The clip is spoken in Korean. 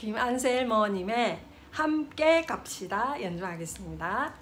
김안셀머님의 함께 갑시다 연주하겠습니다.